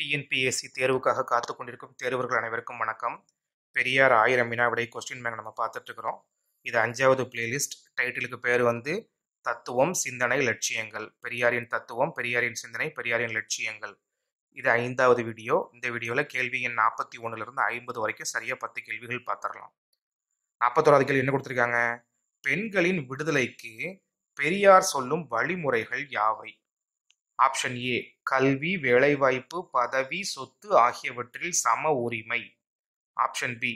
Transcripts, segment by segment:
TNPSC தேர்வுக்காக காத்து கொண்டிருக்கும் தேர்வர்கள் அனைவருக்கும் வணக்கம். பெரியார் ஆயிரம் வினா விடை கொஸ்டின் பேங்க் நம்ம பார்த்துட்ருக்குறோம். இது அஞ்சாவது பிளேலிஸ்ட் டைட்டிலுக்கு பேர் வந்து தத்துவம் சிந்தனை லட்சியங்கள். பெரியாரின் தத்துவம் பெரியாரின் சிந்தனை பெரியாரின் லட்சியங்கள். இது ஐந்தாவது வீடியோ. இந்த வீடியோவில் கேள்வி எண் நாற்பத்தி ஒன்றுலேருந்து ஐம்பது வரைக்கும் சரியாக பத்து கேள்விகள் பார்த்துடலாம். நாற்பத்தோராது கேள்வி என்ன கொடுத்துருக்காங்க? பெண்களின் விடுதலைக்கு பெரியார் சொல்லும் வழிமுறைகள் யாவை? ஆப்ஷன் ஏ கல்வி வேலைவாய்ப்பு பதவி சொத்து ஆகியவற்றில் சம உரிமை. ஆப்ஷன் பி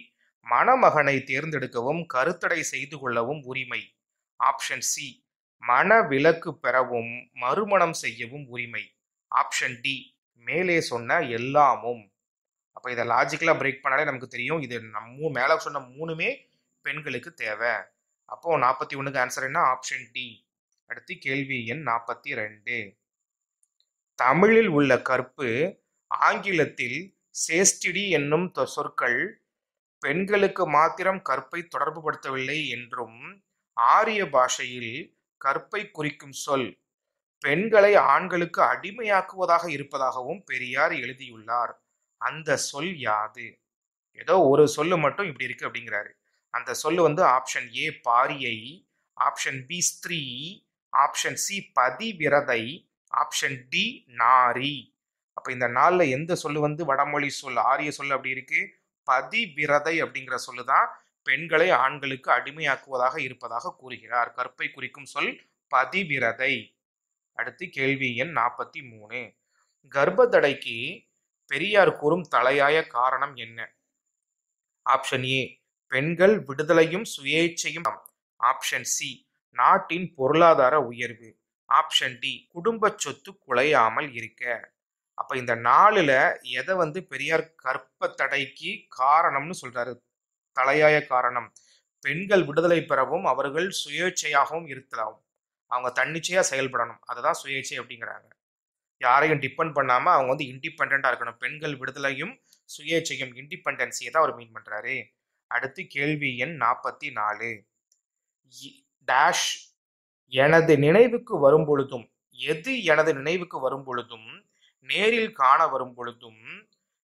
மணமகனை தேர்ந்தெடுக்கவும் கருத்தடை செய்து கொள்ளவும் உரிமை. ஆப்ஷன் சி மன விலக்கு பெறவும் மறுமணம் செய்யவும் உரிமை. ஆப்ஷன் டி மேலே சொன்ன எல்லாமும். அப்போ இதை லாஜிக்கலாக பிரேக் பண்ணாலே நமக்கு தெரியும் இது நம்ம மேலே சொன்ன மூணுமே பெண்களுக்கு தேவை. அப்போது நாற்பத்தி ஒன்றுக்கு ஆன்சர் என்ன? Option D. அடுத்து கேள்வி எண் நாற்பத்தி ரெண்டு. தமிழில் உள்ள கற்பு ஆங்கிலத்தில் சேஸ்டிடி என்னும் தொ- சொற்கள் பெண்களுக்கு மாத்திரம் கற்பை தொடர்புபடுத்தவில்லை என்றும் ஆரிய பாஷையில் கற்பை குறிக்கும் சொல் பெண்களை ஆண்களுக்கு அடிமையாக்குவதாக இருப்பதாகவும் பெரியார் எழுதியுள்ளார். அந்த சொல் யாது? ஏதோ ஒரு சொல்லு மட்டும் இப்படி இருக்கு அப்படிங்கிறாரு. அந்த சொல்லு வந்து ஆப்ஷன் ஏ பாரியை ஆப்ஷன் பி ஸ்திரீ ஆப்ஷன் சி பதிவிரதை ஆப்ஷன் டி நாரி. அப்ப இந்த நாள்ல எந்த சொல்லு வந்து வடமொழி சொல் ஆரிய சொல் அப்படி இருக்கு? பதிவிரதை அப்படிங்கிற சொல்லு தான் பெண்களை ஆண்களுக்கு அடிமையாக்குவதாக இருப்பதாக கூறுகிறார். கற்பை குறிக்கும் சொல் பதிவிரதை. அடுத்து கேள்வி எண் நாற்பத்தி மூணு. கர்ப்பத்தடைக்கு பெரியார் கூறும் தலையாய காரணம் என்ன? ஆப்ஷன் ஏ பெண்கள் விடுதலையும் சுயேட்சையும் ஆப்ஷன் சி நாட்டின் பொருளாதார உயர்வு. ஆப்ஷன் டி குடும்ப சொத்து குலையாமல் இருக்க. அப்ப இந்த நாளில் எதை வந்து பெரியார் கற்ப தடைக்கு காரணம்னு சொல்றாரு. தலையாய காரணம். பெண்கள் விடுதலை பெறவும் அவர்கள் சுயேட்சையாகவும் இருக்கலாம் அவங்க தன்னிச்சையா செயல்படணும். அதுதான் சுயேட்சை அப்படிங்கிறாங்க. யாரையும் டிபெண்ட் பண்ணாம அவங்க வந்து இண்டிபெண்டா இருக்கணும். பெண்கள் விடுதலையும் சுயேட்சையும் இண்டிபெண்டன்சியை தான் அவர் மீன் பண்றாரு. அடுத்து கேள்வி எண் நாற்பத்தி நாலு. டேஷ் எனது நினைவுக்கு வரும்பொழுதும் எது எனது நினைவுக்கு வரும்பொழுதும் நேரில் காண வரும்பொழுதும்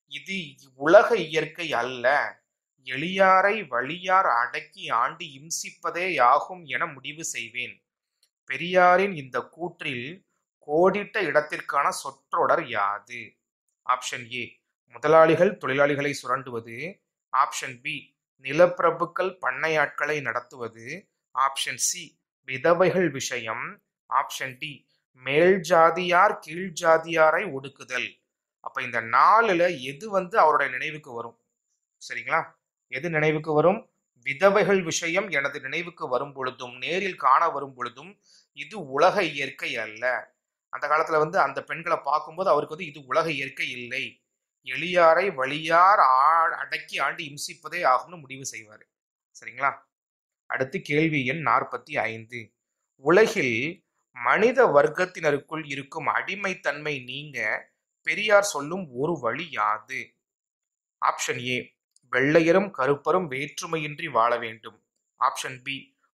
இது உலக இயற்கை அல்ல. எளியாரை வழியார் அடக்கி ஆண்டு இம்சிப்பதே யாகும் என முடிவு செய்வேன். பெரியாரின் இந்த கூற்றில் கோடிட்ட இடத்திற்கான சொற்றொடர் யாது? ஆப்ஷன் ஏ முதலாளிகள் தொழிலாளிகளை சுரண்டுவது. ஆப்ஷன் பி நிலப்பிரபுக்கள் பண்ணையாட்களை நடத்துவது. ஆப்ஷன் சி விதவைகள் விஷயம். ஆப்ஷன் டி மேல் ஜாதியார் கீழ் ஜாதியாரை ஒடுக்குதல். அப்ப இந்த நாலுல எது வந்து அவருடைய நினைவுக்கு வரும்? சரிங்களா? எது நினைவுக்கு வரும்? விதவைகள் விஷயம் எனது நினைவுக்கு வரும் பொழுதும் நேரில் காண வரும் பொழுதும் இது உலக இயற்கை அல்ல. அந்த காலத்துல வந்து அந்த பெண்களை பார்க்கும்போது அவருக்கு வந்து இது உலக இயற்கை இல்லை. எளியாரை வழியார் ஆ- அடக்கி ஆண்டு இம்சிப்பதே ஆகும்னு முடிவு செய்வார். சரிங்களா? அடுத்து கேள்வி எண் நாற்பத்தி ஐந்து. உலகில் மனித வர்க்கத்தினருக்குள் இருக்கும் அடிமைத்தன்மை நீங்க பெரியார் சொல்லும் ஒரு வழி யாது? ஆப்ஷன் ஏ வெள்ளையரும் கருப்பரும் வேற்றுமையின்றி வாழ வேண்டும். ஆப்ஷன் பி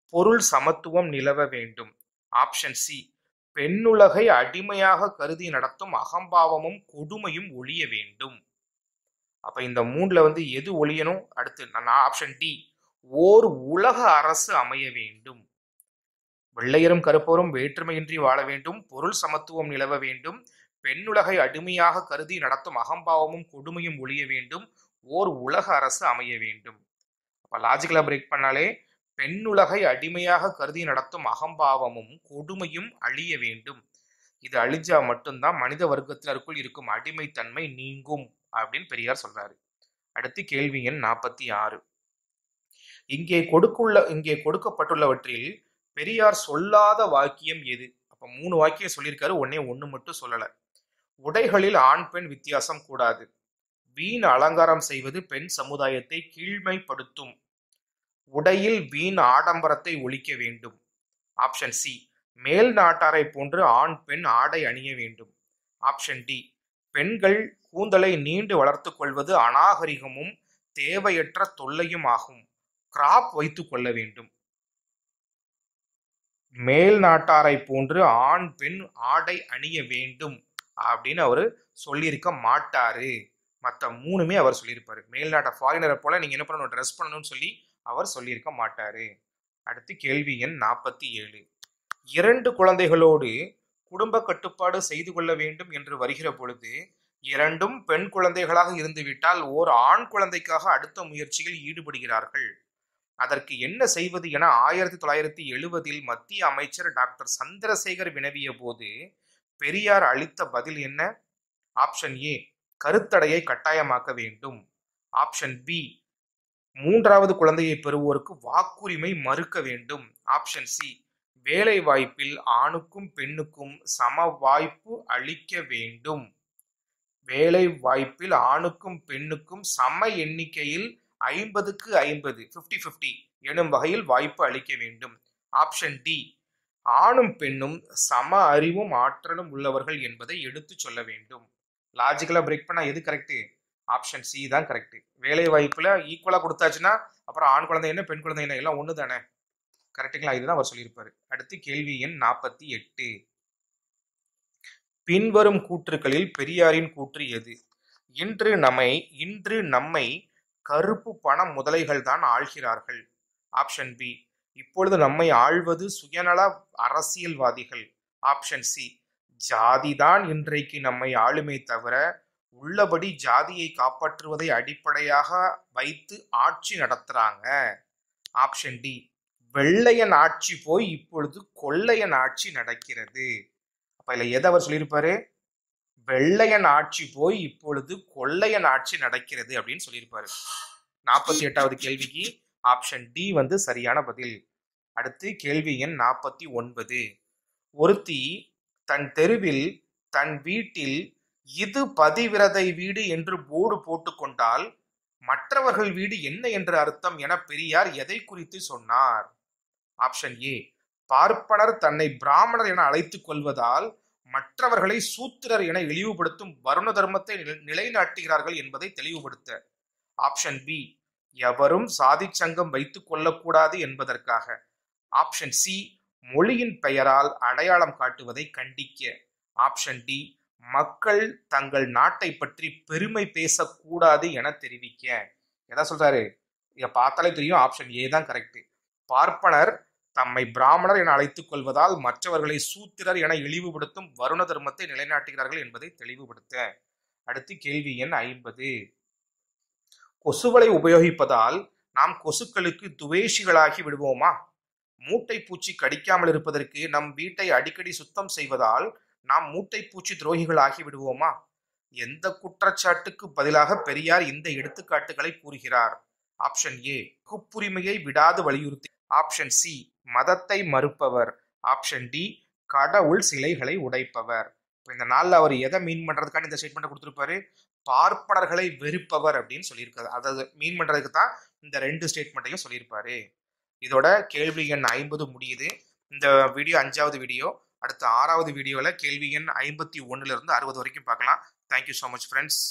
பொருள் சமத்துவம் நிலவ வேண்டும். ஆப்ஷன் சி பெண்ணுலகை அடிமையாக கருதி நடத்தும் அகம்பாவமும் கொடுமையும் ஒழிய வேண்டும். அப்ப இந்த மூணுல வந்து எது ஒழியணும்? அடுத்து நான் ஆப்ஷன் டி ஓர் உலக அரசு அமைய வேண்டும். வெள்ளையரும் கருப்போரும் வேற்றுமையின்றி வாழ வேண்டும். பொருள் சமத்துவம் நிலவ வேண்டும். பெண்ணுலகை அடிமையாக கருதி நடத்தும் அகம்பாவமும் கொடுமையும் ஒழிய வேண்டும். ஓர் உலக அரசு அமைய வேண்டும். அப்ப லாஜிக்கலா பிரேக் பண்ணாலே பெண்ணுலகை அடிமையாக கருதி நடத்தும் அகம்பாவமும் கொடுமையும் அழிய வேண்டும். இது அழிஞ்சா மட்டும்தான் மனித வர்க்கத்தினருக்குள் இருக்கும் அடிமைத்தன்மை நீங்கும் அப்படின்னு பெரியார் சொல்றாரு. அடுத்து கேள்வி எண் நாற்பத்தி ஆறு. இங்கே கொடுக்குள்ள இங்கே கொடுக்கப்பட்டுள்ளவற்றில் பெரியார் சொல்லாத வாக்கியம் எது? அப்ப மூணு வாக்கியம் சொல்லியிருக்காரு ஒன்னே ஒண்ணு மட்டும் சொல்லல. உடைகளில் ஆண் பெண் வித்தியாசம் கூடாது. வீண் அலங்காரம் செய்வது பெண் சமுதாயத்தை கீழ்மைப்படுத்தும். உடையில் வீண் ஆடம்பரத்தை ஒழிக்க வேண்டும். ஆப்ஷன் சி மேல் நாட்டாரை போன்று ஆண் பெண் ஆடை அணிய வேண்டும். ஆப்ஷன் டி பெண்கள் கூந்தலை நீண்டு வளர்த்து கொள்வது அநாகரிகமும் தேவையற்ற தொல்லையும் ஆகும். கிராப் வைத்துக் கொள்ள வேண்டும். மேல் நாட்டாரை போன்று ஆண் பெண் ஆடை அணிய வேண்டும் அப்படின்னு அவர் சொல்லியிருக்க மாட்டாரு. மற்ற மூணுமே அவர் சொல்லியிருப்பாரு. மேல்நாட்ட ஃபாரினரை போல நீங்க என்ன பண்ணணும்? ட்ரெஸ் பண்ணணும்னு சொல்லி அவர் சொல்லியிருக்க மாட்டாரு. அடுத்து கேள்வி எண் நாற்பத்தி ஏழு. இரண்டு குழந்தைகளோடு குடும்ப கட்டுப்பாடு செய்து கொள்ள வேண்டும் என்று வருகிற பொழுது இரண்டும் பெண் குழந்தைகளாக இருந்துவிட்டால் ஓர் ஆண் குழந்தைக்காக அடுத்த முயற்சியில் ஈடுபடுகிறார்கள். அதற்கு என்ன செய்வது என ஆயிரத்தி தொள்ளாயிரத்தி எழுபதில் மத்திய அமைச்சர் டாக்டர் சந்திரசேகர் வினவிய போது பெரியார் அளித்த பதில் என்ன? ஆப்ஷன் ஏ கருத்தடையை கட்டாயமாக்க வேண்டும். ஆப்ஷன் பி மூன்றாவது குழந்தையை பெறுவோருக்கு வாக்குரிமை மறுக்க வேண்டும். ஆப்ஷன் சி வேலை வாய்ப்பில் ஆணுக்கும் பெண்ணுக்கும் சம வாய்ப்பு அளிக்க வேண்டும். வேலை வாய்ப்பில் ஆணுக்கும் பெண்ணுக்கும் சம எண்ணிக்கையில் ஐம்பதுக்கு ஐம்பது ஃபிஃப்டி ஃபிஃப்டி எனும் வகையில் வாய்ப்பு அளிக்க வேண்டும். ஆப்ஷன் டி ஆணும் பெண்ணும் சம அறிவும் ஆற்றலும் உள்ளவர்கள் என்பதை எடுத்து சொல்ல வேண்டும். லாஜிக்கலாக பிரேக் பண்ணால் எது கரெக்டு ஆப்ஷன் சி தான் கரெக்டு வேலை வாய்ப்பில் ஈக்குவலாக கொடுத்தாச்சுன்னா அப்புறம் ஆண் குழந்தை என்ன பெண் குழந்தை என்ன எல்லாம் ஒன்று தானே? கரெக்டுங்களா இதுதான் அவர் சொல்லியிருப்பார். அடுத்து கேள்வி எண் நாற்பத்தி எட்டு. பின்வரும் கூற்றுக்களில் பெரியாரின் கூற்று எது? இன்று நம்மை இன்று நம்மை கருப்பு பண முதலைகள் தான் ஆள்கிறார்கள். ஆப்ஷன் பி இப்பொழுது நம்மை ஆள்வது சுயநல அரசியல்வாதிகள். ஆப்ஷன் சி ஜாதிதான் இன்றைக்கு நம்மை ஆளுமே தவிர உள்ளபடி ஜாதியை காப்பாற்றுவதை அடிப்படையாக வைத்து ஆட்சி நடத்துறாங்க. ஆப்ஷன் டி வெள்ளையன் ஆட்சி போய் இப்பொழுது கொள்ளையன் ஆட்சி நடக்கிறது. அப்ப இதுல எதை அவர் சொல்லியிருப்பாரு? வெள்ளையன் ஆட்சி போய் இப்பொழுது கொள்ளையன் ஆட்சி நடக்கிறது அப்படின்னு சொல்லியிருப்பாரு. நாற்பத்தி எட்டாவது கேள்விக்கு ஆப்ஷன் டி வந்து சரியான பதில். அடுத்து கேள்வி எண் நாற்பத்தி ஒன்பது. ஒருத்தி தன் தெருவில் தன் வீட்டில் இது பதிவிரதை வீடு என்று போர்டு போட்டுக்கொண்டால் மற்றவர்கள் வீடு என்ன என்று அர்த்தம் என பெரியார் எதை குறித்து சொன்னார்? ஆப்ஷன் ஏ பார்ப்பனர் தன்னை பிராமணர் என அழைத்துக் கொள்வதால் மற்றவர்களை சூத்திரர் என இழிவுபடுத்தும் வருண தர்மத்தை நிலை- நிலைநாட்டுகிறார்கள் என்பதை தெளிவுபடுத்த. ஆப்ஷன் பி எவரும் சாதி சங்கம் வைத்துக் கொள்ளக்கூடாது என்பதற்காக. ஆப்ஷன் சி மொழியின் பெயரால் அடையாளம் காட்டுவதை கண்டிக்க. ஆப்ஷன் டி மக்கள் தங்கள் நாட்டை பற்றி பெருமை பேசக்கூடாது என தெரிவிக்க. எதா சொல்றாரு? இதை பார்த்தாலே தெரியும். ஆப்ஷன் ஏ தான் கரெக்ட் பார்ப்பனர் தம்மை பிராமணர் என அழைத்துக் கொள்வதால் மற்றவர்களை சூத்திரர் என இழிவுபடுத்தும் வருண தர்மத்தை நிலைநாட்டுகிறார்கள் என்பதை தெளிவுபடுத்த. அடுத்து கேள்வி எண் ஐம்பது. கொசுவலை உபயோகிப்பதால் நாம் கொசுக்களுக்கு துவேஷிகளாகி விடுவோமா? மூட்டை பூச்சி கடிக்காமல் இருப்பதற்கு நம் வீட்டை அடிக்கடி சுத்தம் செய்வதால் நாம் மூட்டை பூச்சி துரோகிகளாகி விடுவோமா? எந்த குற்றச்சாட்டுக்கு பதிலாக பெரியார் இந்த எடுத்துக்காட்டுகளை கூறுகிறார். Option A. குப்புரிமையை விடாது வலியுறுத்தி ஆப்ஷன் சி மதத்தை மறுப்பவர். ஆப்ஷன் டி கடவுள் சிலைகளை உடைப்பவர். இப்போ இந்த நாளில் அவர் எதை மீன் பண்றதுக்கான இந்த ஸ்டேட்மெண்ட் கொடுத்துருப்பாரு? பார்ப்பனர்களை வெறுப்பவர் அப்படின்னு சொல்லியிருக்காரு. அதாவது மீன் பண்ணுறதுக்கு தான் இந்த ரெண்டு ஸ்டேட்மெண்ட்டையும் சொல்லியிருப்பாரு. இதோட கேள்வி எண் ஐம்பது முடியுது. இந்த வீடியோ அஞ்சாவது வீடியோ அடுத்த ஆறாவது வீடியோவில் கேள்வி எண் ஐம்பத்தி ஒன்றுலேருந்து அறுபது வரைக்கும் பார்க்கலாம். Thank you so much friends